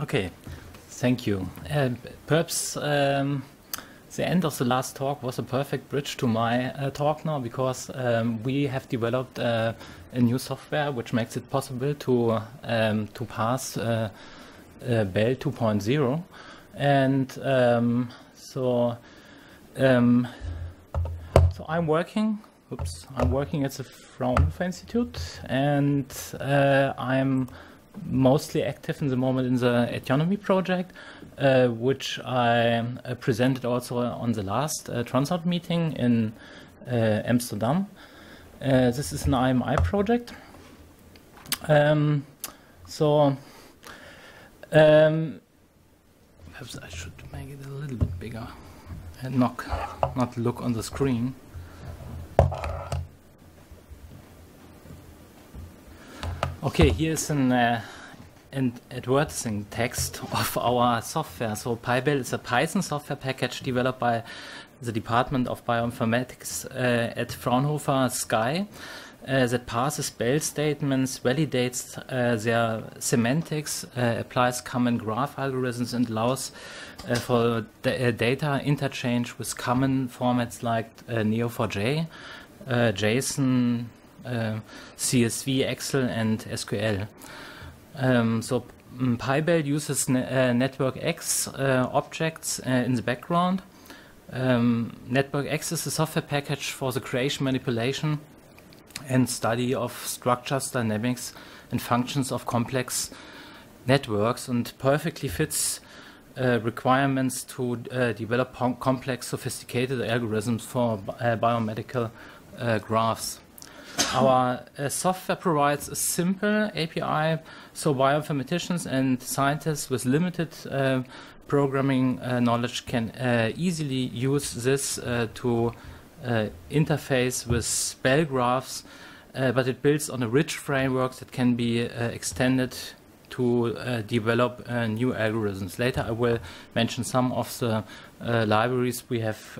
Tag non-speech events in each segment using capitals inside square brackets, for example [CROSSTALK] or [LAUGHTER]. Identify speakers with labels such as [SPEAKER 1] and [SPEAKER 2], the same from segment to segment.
[SPEAKER 1] Okay, thank you. Uh, perhaps um, the end of the last talk was a perfect bridge to my uh, talk now because um, we have developed uh, a new software which makes it possible to um, to pass uh, uh, BEL 2.0, and um, so um, so I'm working. Oops, I'm working at the Fraunhofer Institute, and uh, I'm mostly active in the moment in the AETIONOMY project, uh, which I uh, presented also on the last uh, meeting in uh, Amsterdam. Uh, this is an IMI project. Um, so, um, perhaps I should make it a little bit bigger and not, not look on the screen. Okay, here's an, uh, an advertising text [LAUGHS] of our software. So PyBEL is a Python software package developed by the Department of Bioinformatics uh, at Fraunhofer SCAI uh, that parses BEL statements, validates uh, their semantics, uh, applies common graph algorithms, and allows uh, for data interchange with common formats like Neo4j, JSON, CSV, Excel, and SQL. Um, so um, PyBEL uses ne uh, NetworkX uh, objects in the background. Um, NetworkX is a software package for the creation, manipulation, and study of structures, dynamics, and functions of complex networks, and perfectly fits uh, requirements to uh, develop complex, sophisticated algorithms for uh, biomedical graphs. Our uh, software provides a simple API so bioinformaticians and scientists with limited uh, programming uh, knowledge can uh, easily use this uh, to uh, interface with BEL graphs, but it builds on a rich framework that can be extended to develop new algorithms. Later I will mention some of the libraries we have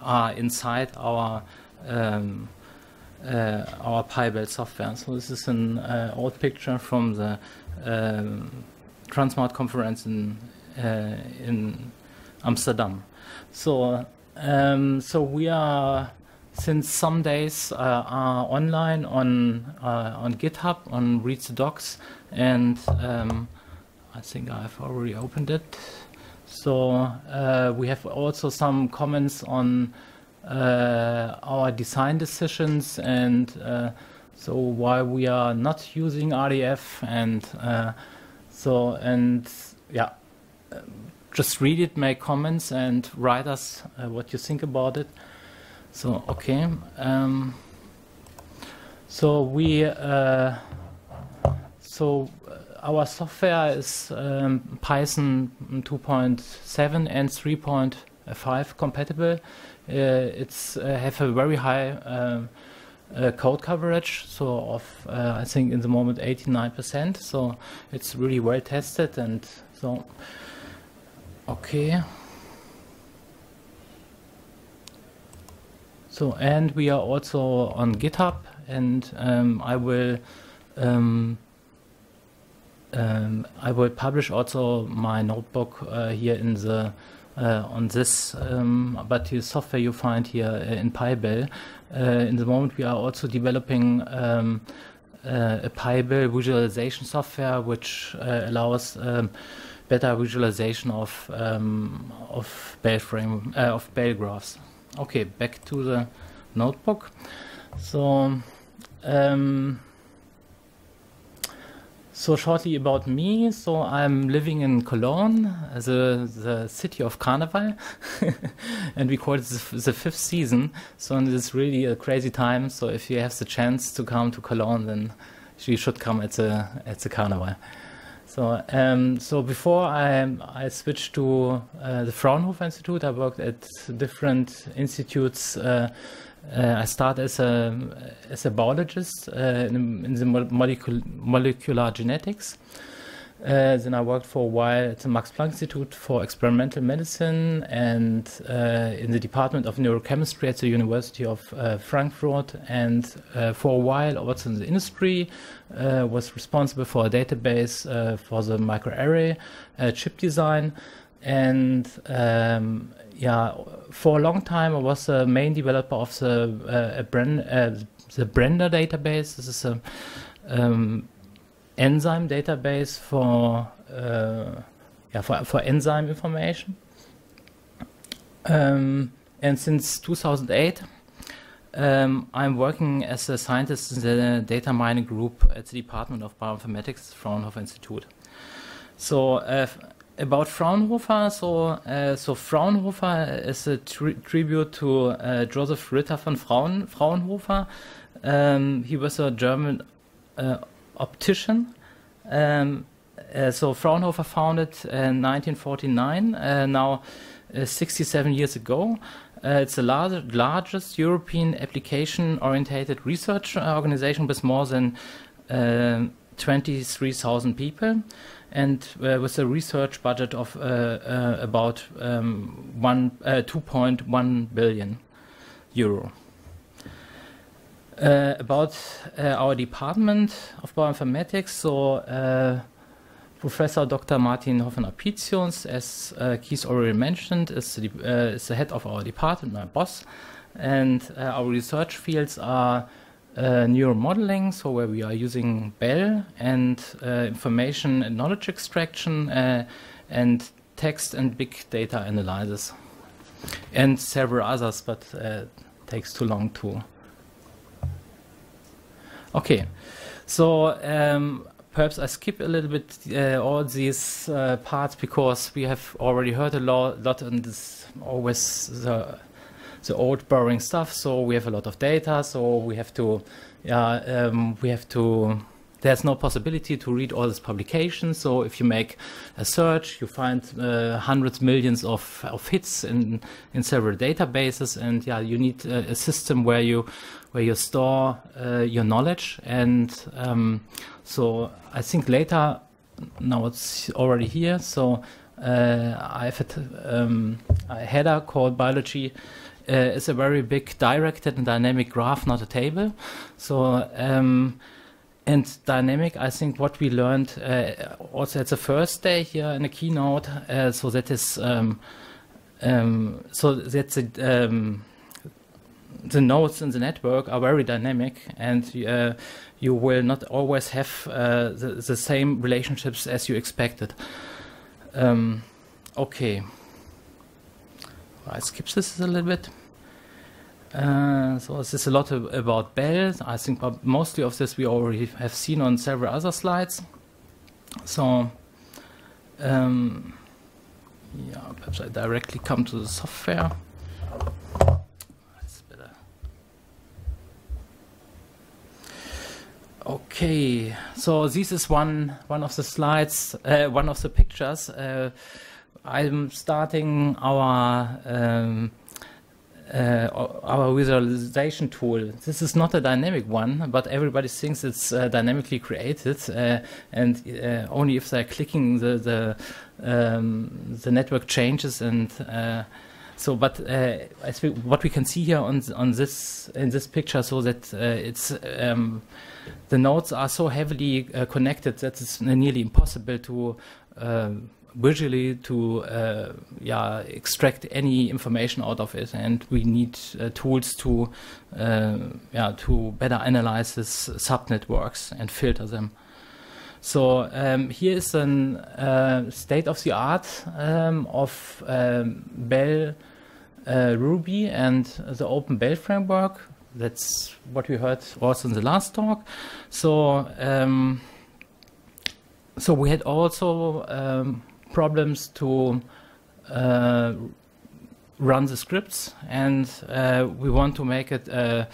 [SPEAKER 1] are inside our um, uh, our PyBEL software. So this is an uh, old picture from the um, tranSMART conference in uh, in Amsterdam. So um, so we are since some days uh, are online on uh, on GitHub on Read the Docs, and um, I think I've already opened it. So uh, we have also some comments on uh, our design decisions and uh, so why we are not using RDF and uh, so and yeah just read it make comments and write us what you think about it. So okay um, so we so our software is um, Python 2.7 and 3.5 compatible. Uh, it's uh, have a very high um, uh, code coverage, so of I think in the moment 89%. So it's really well tested, and so okay. So and we are also on GitHub, and um, I will. Um, um, I will publish also my notebook uh, here in the on this, um, but the software you find here uh, in PyBEL. Uh, in the moment, we are also developing um, a PyBEL visualization software, which allows um, better visualization of um, of BEL frame of BEL graphs. Okay, back to the notebook. So. Um, so shortly about me. So I'm living in Cologne, the the city of Carnival, [LAUGHS] and we call it the, the, fifth season. So it's really a crazy time. So if you have the chance to come to Cologne, then you should come at the at the Carnival. So um, so before I I switched to uh, the Fraunhofer Institute, I worked at different institutes. Uh, uh, I started as a as a biologist uh, in, in, the molecul molecular genetics. Uh, then I worked for a while at the Max Planck Institute for Experimental Medicine and uh, in the Department of Neurochemistry at the University of uh, Frankfurt. And uh, for a while, I also in the industry, uh, was responsible for a database uh, for the microarray chip design. And um, yeah, for a long time, I was the main developer of the brand, the BRENDA database. This is a um, enzyme database for uh, yeah for, for enzyme information. Um, and since 2008, um, I'm working as a scientist in the data mining group at the Department of Bioinformatics, Fraunhofer Institute. So uh, about Fraunhofer, so uh, so Fraunhofer is a tri tribute to uh, Joseph Ritter von Fraun Fraunhofer. Um, he was a German uh, optician. Um, uh, so Fraunhofer founded in 1949, uh, now uh, 67 years ago. Uh, it's the lar largest European application-oriented research organization with more than 23,000 people and uh, with a research budget of uh, uh, about um, one, 2.1 billion euro. Uh, about uh, our department of bioinformatics. So, uh, Professor Dr. Martin Hofmann-Apitius, as Keith already mentioned, is the, is the, head of our department, my boss. And our research fields are uh, neuromodeling, so where we are using BEL and uh, information and knowledge extraction uh, and text and big data analysis and several others, but takes too long to Okay, so um, perhaps I skip a little bit uh, all these uh, parts because we have already heard a lot, lot on this always the, the old boring stuff. So we have a lot of data. So we have to, yeah, um, we have to there's no possibility to read all these publications. So if you make a search, you find uh, hundreds, millions of, of hits in, in several databases, and yeah, you need a, a system where you where you store uh, your knowledge. And um, so I think later, now it's already here. So uh, I've had um, a header called biology. Uh, a very big directed and dynamic graph, not a table. So um, and dynamic, I think what we learned uh, also at the first day here in the keynote, uh, so that is, um, um, so that a, um, the nodes in the network are very dynamic and uh, you will not always have uh, the, the, same relationships as you expected. Um, okay. I skip this a little bit. Uh, so this is a lot of, about BEL. I think mostly of this we already have seen on several other slides. So, um, yeah, perhaps I directly come to the software. That's better. Okay, so this is one one of the slides, uh, one of the pictures. Uh, I'm starting our um, uh, our visualization tool. This is not a dynamic one, but everybody thinks it's uh, dynamically created, uh, and uh, only if they're clicking the the, um, the network changes and. Uh, so, but uh, what we can see here on on this in this picture, so that it's um, the nodes are so heavily connected that it's nearly impossible to visually to uh, yeah extract any information out of it, and we need uh, tools to uh, yeah to better analyze this subnetworks and filter them. So um, here is a uh, state of the art um, of um, BEL uh, Ruby and the OpenBEL framework. That's what we heard also in the last talk. So um, so we had also um, problems to uh, run the scripts, and uh, we want to make it a,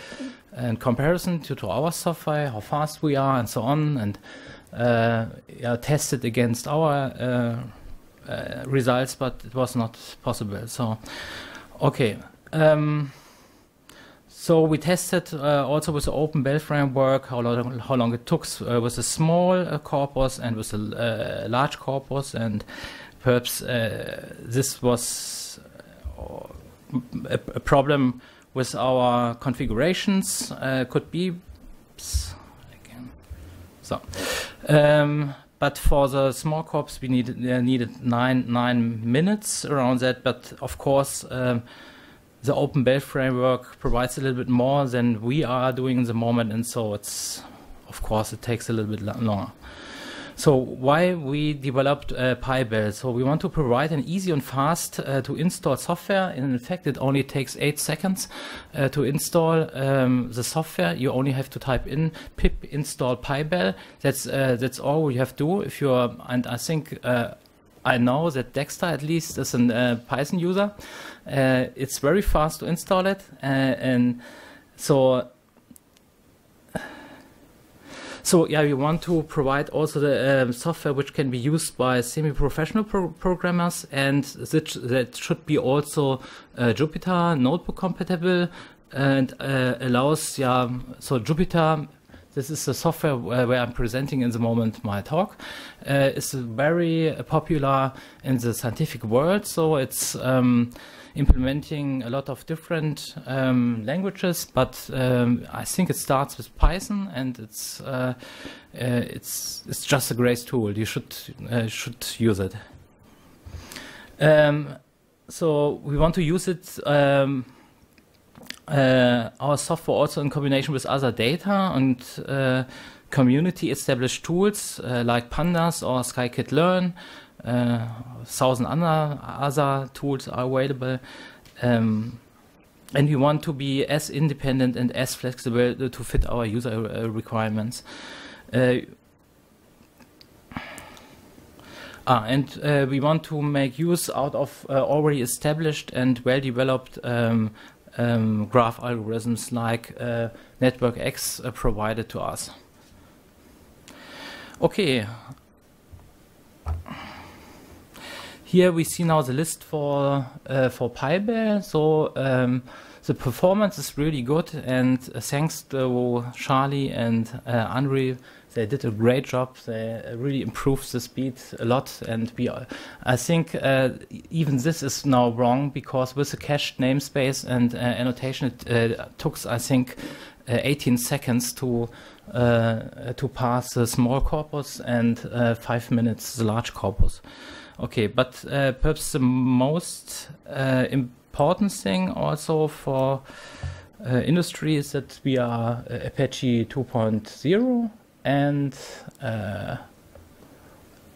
[SPEAKER 1] in comparison to, to our software, how fast we are, and so on, and uh, yeah, test it against our uh, uh, results, but it was not possible. So, okay. Um, So we tested uh, also with the OpenBEL framework how long, how long it took uh, with a small uh, corpus and with a uh, large corpus, and perhaps uh, this was a, a, problem with our configurations. could be again. So. Um, but for the small corps, we needed uh, needed nine nine minutes around that. But of course, um, the OpenBEL framework provides a little bit more than we are doing in the moment, and so it's of course it takes a little bit longer. So why we developed uh, PyBEL? So we want to provide an easy and fast uh, to install software. In fact, it only takes eight seconds uh, to install um, the software. You only have to type in pip install PyBEL. That's uh, that's all you have to do. If you're, and I think uh, I know that Dexter at least is a uh, Python user. It's very fast to install it, and so so yeah, we want to provide also the um, software which can be used by semi-professional pro programmers, and that, that should be also uh, Jupyter notebook compatible and uh, allows yeah. So Jupyter this is the software where I'm presenting in the moment my talk. Uh, it's very popular in the scientific world, so it's um, implementing a lot of different um, languages, but um, I think it starts with Python, and it's uh, uh, it's it's just a great tool. You should uh, should use it. Um, so we want to use it. Uh, our software also in combination with other data and uh, community established tools uh, like pandas or scikit-learn uh, thousand other other tools are available. Um, and we want to be as independent and as flexible to fit our user uh, requirements. Uh, ah, and uh, we want to make use out of uh, already established and well-developed um, um, graph algorithms like uh, NetworkX provided to us. Okay. Here we see now the list for uh, for PyBEL. So um, the performance is really good, and uh, thanks to Charlie and uh, Andre, they did a great job. They really improved the speed a lot, and we, I think uh, even this is now wrong because with the cached namespace and uh, annotation, it uh, took I think 18 seconds to to pass the small corpus and five minutes the large corpus. Okay, but uh, perhaps the most uh, important thing also for uh, industry is that we are uh, Apache 2.0 and uh,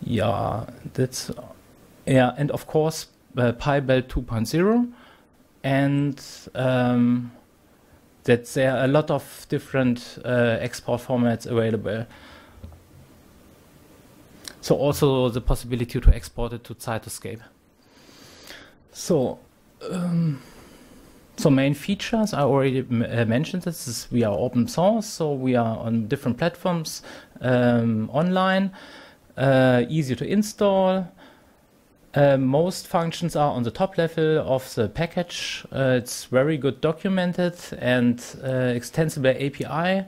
[SPEAKER 1] yeah, that's yeah, and of course uh, PyBEL 2.0 and um, that there are a lot of different export formats available. So also the possibility to export it to Cytoscape. So, um, so main features I already uh, mentioned. This is we are open source, so we are on different platforms um, online, uh, easy to install. Uh, most functions are on the top level of the package. Uh, it's very good documented and uh, extensible API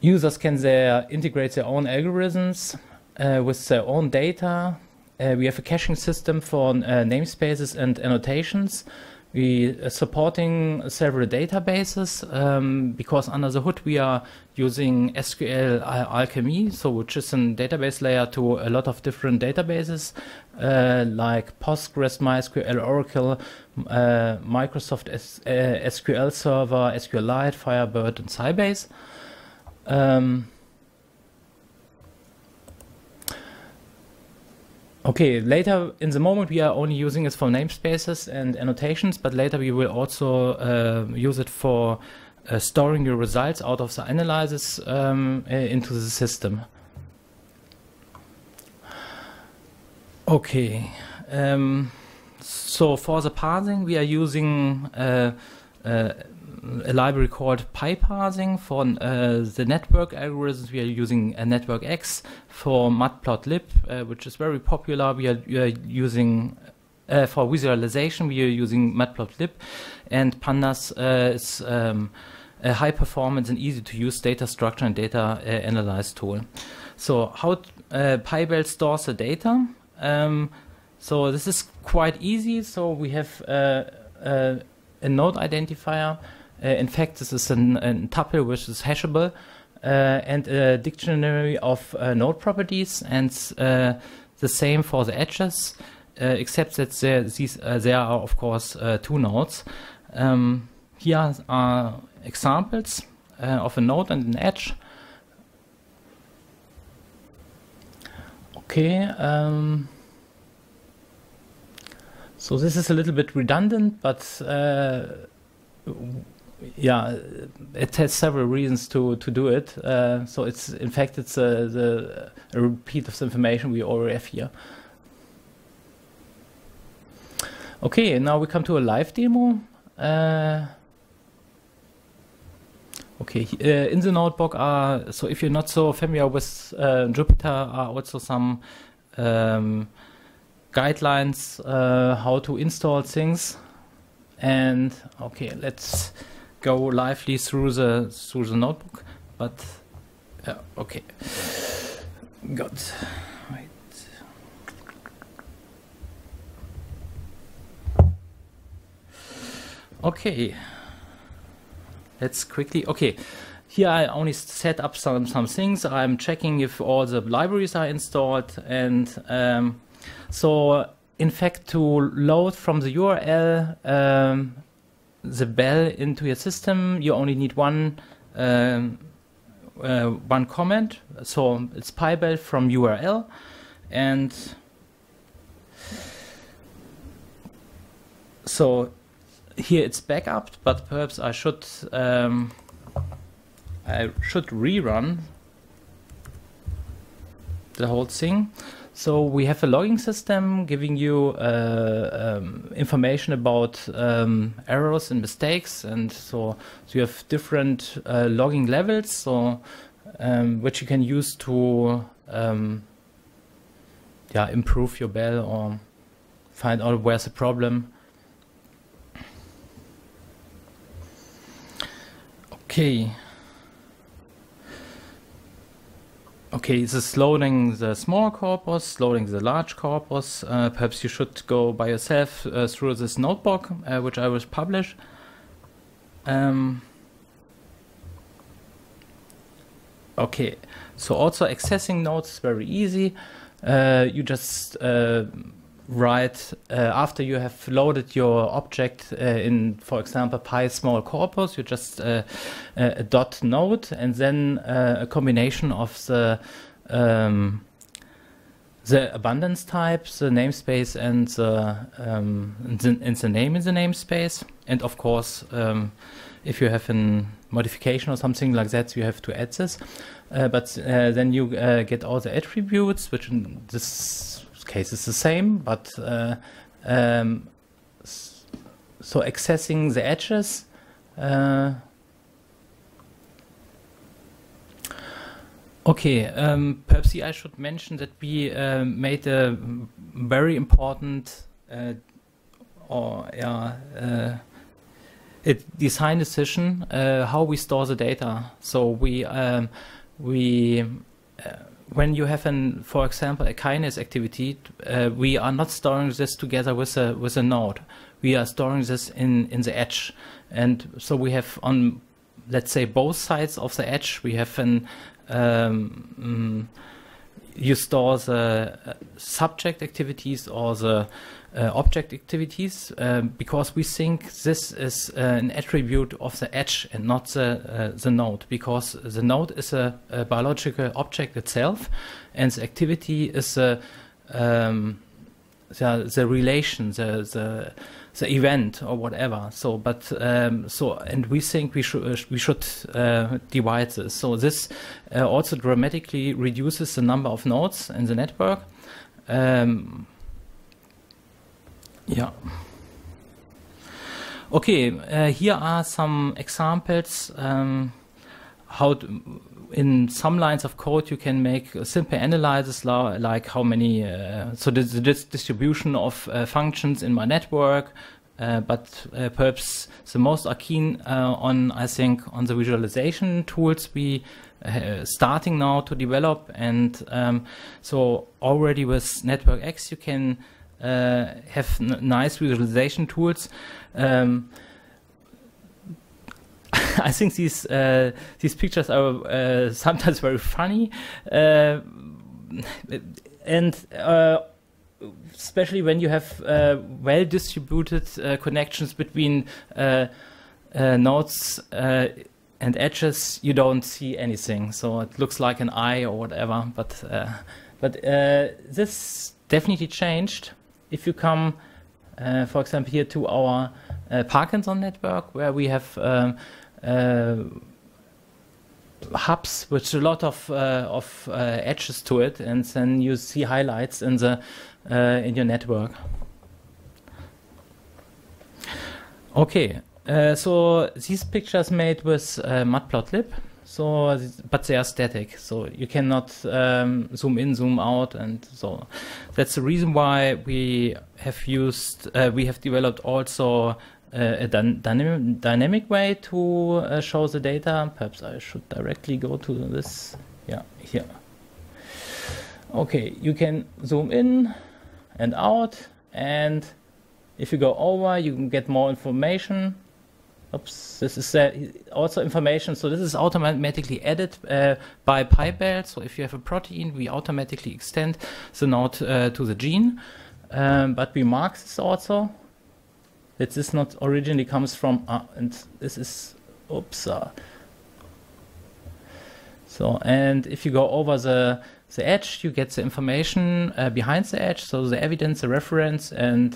[SPEAKER 1] users can there integrate their own algorithms with their own data. We have a caching system for namespaces and annotations. We are supporting several databases um, because under the hood we are using SQLAlchemy, so which is a database layer to a lot of different databases uh, like Postgres, MySQL, Oracle, uh, Microsoft S uh, SQL Server, SQLite, Firebird, and Sybase. Um, okay, later in the moment we are only using it for namespaces and annotations, but later we will also uh, use it for uh, storing your results out of the analysis um, uh, into the system. Okay, um, so for the parsing we are using uh, uh, a library called PyParsing. For uh, the network algorithms, we are using a NetworkX. For matplotlib, uh, which is very popular, we are, we are using uh, for visualization, we are using Matplotlib, and Pandas uh, is um, a high performance and easy to use data structure and data uh, analyze tool. So how uh, PyBEL stores the data? Um, so this is quite easy. So we have uh, uh, a node identifier. Uh, in fact, this is an, a tuple which is hashable. Uh, and a dictionary of uh, node properties, and the same for the edges, except that there, these, there are, of course, two nodes. Um, here are examples of a node and an edge. Okay. Um, so this is a little bit redundant, but uh, yeah, it has several reasons to to do it. Uh, so it's in fact it's a, the, a repeat of the information we already have here. Okay, now we come to a live demo. Uh, okay, uh, in the notebook are so if you're not so familiar with uh, Jupyter, are also some um, guidelines uh, how to install things. And okay, let's go lively through the through the notebook, but yeah, okay. Good. Right. Okay. Let's quickly. Okay. Here I only set up some some things. I'm checking if all the libraries are installed, and um, so in fact to load from the URL. Um, the BEL into your system, you only need one um, uh, one comment. So it's pybel from URL, and so here it's backup, but perhaps I should um, I should rerun the whole thing. So we have a logging system giving you uh, um, information about um, errors and mistakes, and so, so you have different uh, logging levels, so um, which you can use to um, yeah improve your BEL or find out where's the problem. Okay. Okay, this is loading the small corpus, loading the large corpus. Uh, perhaps you should go by yourself uh, through this notebook, uh, which I will publish. Um, okay, so also accessing nodes is very easy. Uh, you just write uh, after you have loaded your object uh, in, for example, Py small corpus, you just uh, uh a dot node and then uh, a combination of the um, the abundance type, the namespace, and the, um, the, and the name in the namespace, and of course, um, if you have a modification or something like that, you have to add this. Uh, but then you get all the attributes, which in this case is the same, but uh, um, so accessing the edges. Uh, okay, um, perhaps I should mention that we uh, made a very important uh, or yeah, uh, design decision uh, how we store the data. So we um, we when you have an, for example, a kinase activity, uh, we are not storing this together with a with a node. We are storing this in in the edge, and so we have on, let's say, both sides of the edge. We have an um, mm, you store the uh, subject activities or the object activities um, because we think this is uh, an attribute of the edge and not the, uh, the node because the node is a, a, biological object itself and the activity is a, um, the, the relation, the, the, the event or whatever. So, but um, so, and we think we should uh, we should uh, divide this. So this uh, also dramatically reduces the number of nodes in the network. Um, yeah. Okay, uh, here are some examples. Um, how in some lines of code you can make simple analyses like how many uh, so the, the distribution of uh, functions in my network but perhaps the most are keen on I think on the visualization tools we starting now to develop and um, so already with NetworkX you can have nice visualization tools um, [LAUGHS] I think these uh, these pictures are uh, sometimes [LAUGHS] very funny, uh, and uh, especially when you have uh, well distributed uh, connections between nodes and edges, you don't see anything. So it looks like an eye or whatever. But but this definitely changed. If you come, for example, here to our Parkinson network, where we have um, uh, hubs with a lot of uh, of uh, edges to it, and then you see highlights in the in your network. Okay, so these pictures made with Matplotlib so but they are static so you cannot um, zoom in zoom out and so that's the reason why we have used uh, we have developed also a dynamic, dynamic way to uh, show the data. Perhaps I should directly go to this. Yeah, here. Okay, you can zoom in and out, and if you go over, you can get more information. Oops, this is uh, also information. So this is automatically added uh, by PyBEL. So if you have a protein, we automatically extend the node uh, to the gene. Um, but we mark this also that this not originally comes from, uh, and this is, oops. Uh, so, and if you go over the, the edge, you get the information uh, behind the edge, so the evidence, the reference, and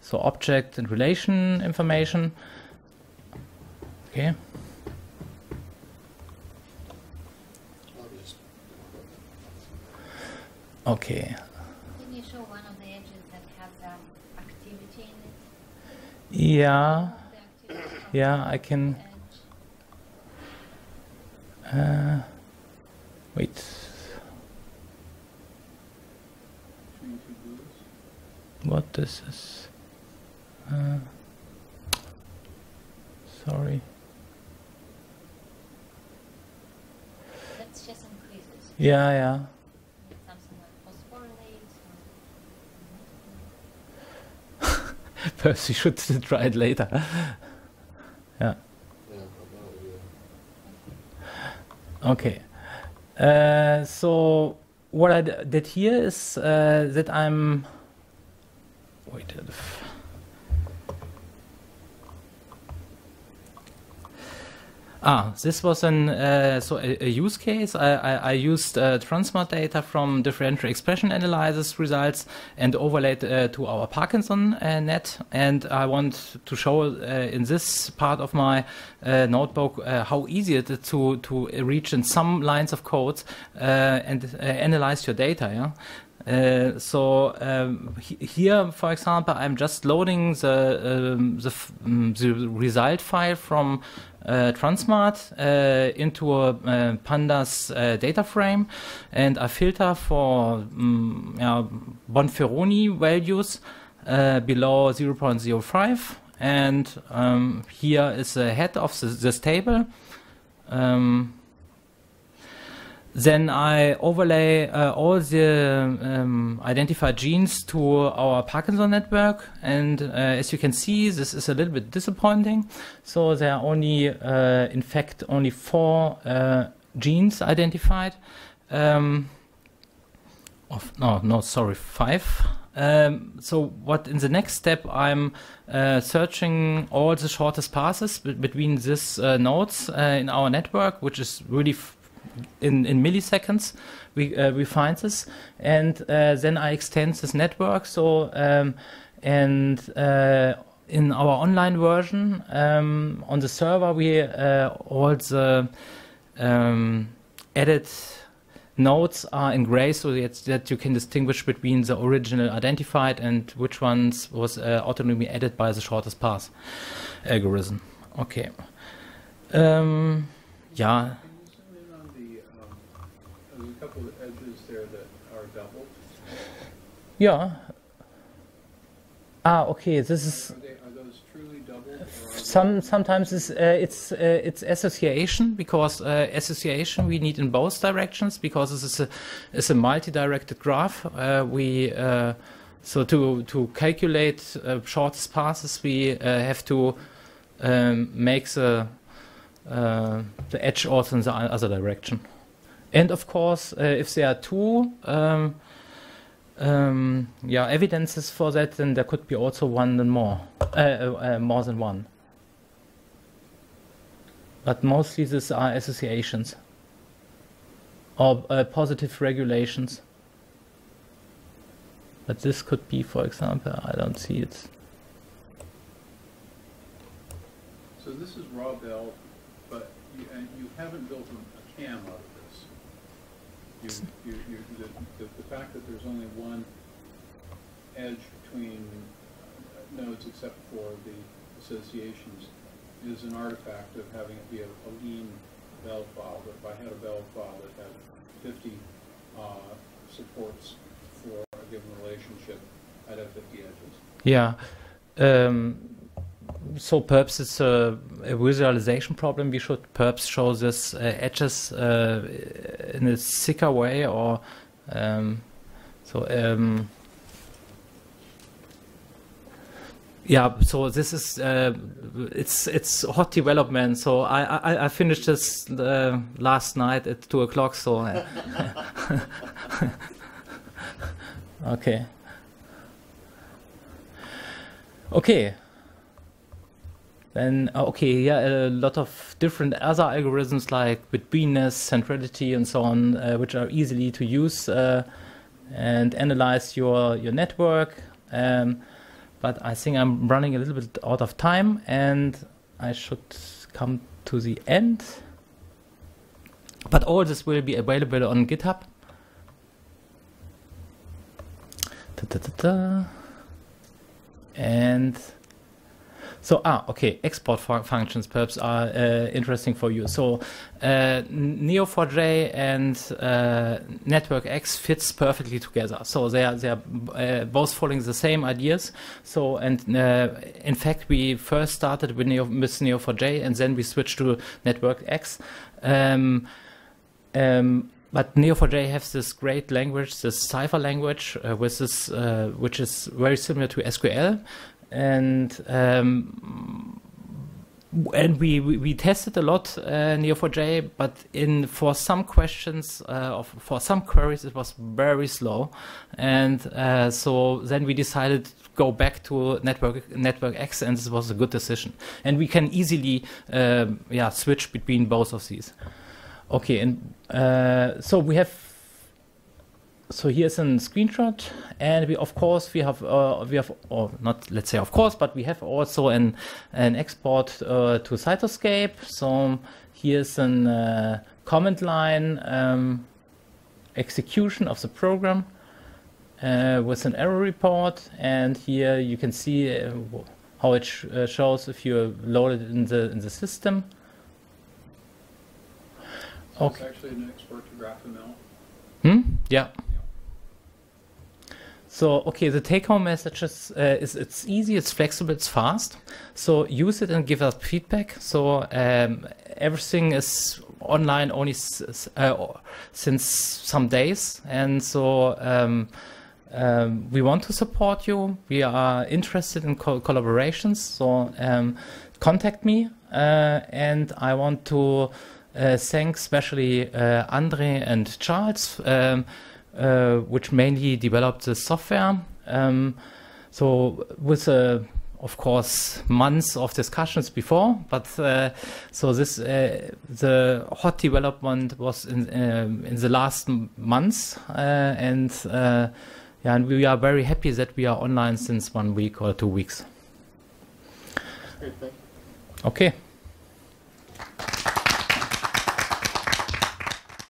[SPEAKER 1] so object and relation information. Okay. Okay, Yeah, yeah, I can. Uh, wait. What this is? Uh, sorry.
[SPEAKER 2] That's just increases.
[SPEAKER 1] Yeah, yeah. [LAUGHS] Perhaps we should [LAUGHS] try it later. yeah. Okay. Uh, so what I did here is uh, that I'm. Wait. Ah, this was an uh, so a, a, use case. I, I, I used uh, tranSMART data from differential expression analysis results and overlaid uh, to our Parkinson uh, net. And I want to show uh, in this part of my uh, notebook how easy it is to to reach in some lines of code and analyze your data. Yeah. Uh, so um, he here, for example, I'm just loading the um, the, um, the, result file from uh, tranSMART uh, into a uh, pandas uh, data frame, and I filter for um, Bonferroni values uh, below 0.05. And um, here is the head of the, this table. Um, then I overlay uh, all the um, identified genes to our Parkinson network. And uh, as you can see, this is a little bit disappointing. So there are only, uh, in fact, only four uh, genes identified. Um, of, no, no, sorry, five. Um, so what in the next step I'm uh, searching all the shortest passes between these uh, nodes uh, in our network, which is really in, in milliseconds we uh, find this. And uh, then I extend this network. So um, and uh, in our online version um, on the server we uh, all the um, edit nodes are in gray so that, that you can distinguish between the original identified and which ones was uh, autonomously added by the shortest path algorithm. Okay. Um, Yeah.
[SPEAKER 2] Can you zoom in on the, um, there's a couple of edges there that are doubled.
[SPEAKER 1] Yeah. Ah, okay. This is
[SPEAKER 2] Are they, are those truly doubled? or are they-
[SPEAKER 1] some sometimes it's uh, it's uh, it's association because uh, association we need in both directions because this is a it's a multi-directed graph. Uh, we uh, so to to calculate uh, shortest passes we uh, have to um, make the uh, the edge also in the other direction. And of course, uh, if there are two um, um, yeah evidences for that, and there could be also one and more, uh, uh, more than one. But mostly these are associations or uh, positive regulations. But this could be, for example, I don't see it.
[SPEAKER 2] So this is raw BEL, but you, and you haven't built a KAM of this. You, you, you, the, the, the fact that there's only one edge between nodes except for the associations is an artifact of having it be a, a lean BEL file. But if I had a BEL file that had fifty, uh, supports for a given relationship, I'd have fifty edges.
[SPEAKER 1] Yeah. Um, so perhaps it's a, a visualization problem. We should perhaps show this uh, edges uh, in a thicker way, or um, so. Um, yeah, so this is uh, it's it's hot development. So I I, I finished this uh, last night at two o'clock. So uh, [LAUGHS] okay, okay. Then uh, okay, yeah, a lot of different other algorithms like betweenness, centrality, and so on, uh, which are easily to use uh, and analyze your your network. Um, but I think I'm running a little bit out of time, and I should come to the end. But all this will be available on GitHub. Da, da, da. And so, ah, okay, export fu- functions perhaps are uh, interesting for you. So, uh, Neo4j and uh, NetworkX fits perfectly together. So they are they are uh, both following the same ideas. So, and uh, in fact, we first started with, Neo, with Neo4j and then we switched to Network X. Um, um, but Neo4j has this great language, this Cypher language, uh, with this, uh, which is very similar to SQL, and um, and we, we, we tested a lot uh, Neo4j, but in for some questions, uh, of, for some queries, it was very slow, and uh, so then we decided to go back to network NetworkX, and this was a good decision. And we can easily, uh, yeah, switch between both of these. Okay, and uh, so we have. So here's a screenshot, and we of course we have uh, we have or not let's say of course, but we have also an an export uh, to Cytoscape. So here's an uh, command line um, execution of the program uh, with an error report, and here you can see uh, how it sh- uh, shows if you load it in the in the system.
[SPEAKER 2] So
[SPEAKER 1] Okay.
[SPEAKER 2] It's actually an export to GraphML.
[SPEAKER 1] Hmm? Yeah. So okay, the take-home message is, uh, is it's easy, it's flexible, it's fast. So use it and give us feedback. So um, everything is online only uh, since some days, and so um, um, we want to support you. We are interested in co- collaborations. So um, contact me, uh, and I want to uh, thank especially uh, Andre and Charles, um, uh, which mainly developed the software. Um, so with uh, of course months of discussions before, but uh, so this uh, the hot development was in um, in the last months, uh, and uh, yeah, and we are very happy that we are online since one week or two weeks.
[SPEAKER 2] Great, thank you.
[SPEAKER 1] Okay.